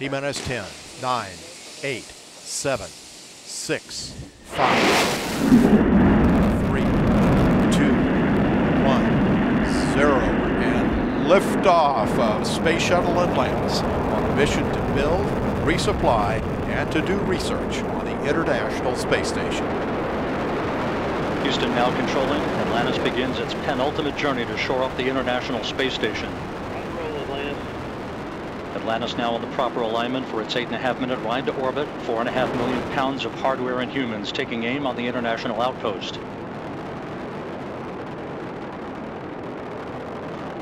T minus 10, 9, 8, 7, 6, 5, 3, 2, 1, 0. And liftoff of Space Shuttle Atlantis on a mission to build, resupply, and to do research on the International Space Station. Houston now controlling. Atlantis begins its penultimate journey to shore up the International Space Station. Atlantis now in the proper alignment for its eight and a half minute ride to orbit. Four and a half million pounds of hardware and humans taking aim on the International Outpost.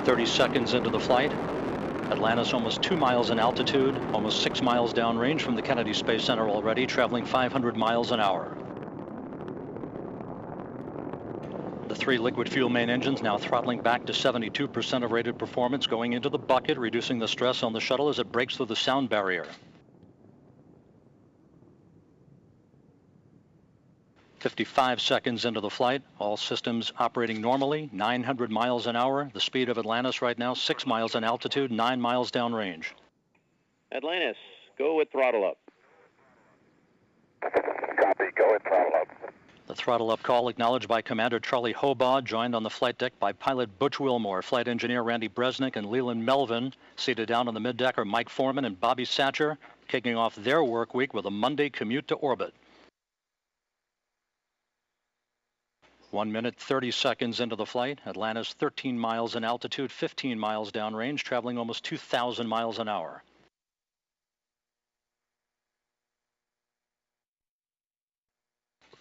30 seconds into the flight. Atlantis almost two miles in altitude, almost six miles downrange from the Kennedy Space Center already, traveling 500 miles an hour. The three liquid fuel main engines now throttling back to 72% of rated performance, going into the bucket, reducing the stress on the shuttle as it breaks through the sound barrier. Fifty-five seconds into the flight, all systems operating normally, 900 miles an hour. The speed of Atlantis right now, six miles in altitude, nine miles downrange. Atlantis, go with throttle up. Copy, go with throttle up. Throttle up call acknowledged by Commander Charlie Hobaugh, joined on the flight deck by pilot Butch Wilmore, flight engineer Randy Bresnik, and Leland Melvin. Seated down on the middeck are Mike Foreman and Bobby Satcher, kicking off their work week with a Monday commute to orbit. One minute, 30 seconds into the flight. Atlantis 13 miles in altitude, 15 miles downrange, traveling almost 2,000 miles an hour.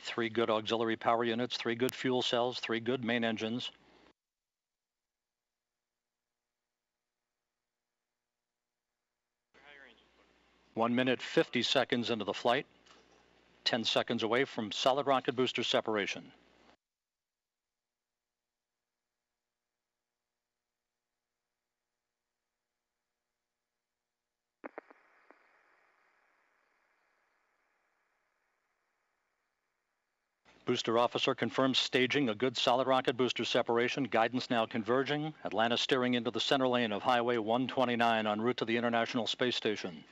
Three good auxiliary power units, three good fuel cells, three good main engines. One minute, 50 seconds into the flight. 10 seconds away from solid rocket booster separation. Booster officer confirms staging a good solid rocket booster separation. Guidance now converging. Atlantis steering into the center lane of Highway 129 en route to the International Space Station.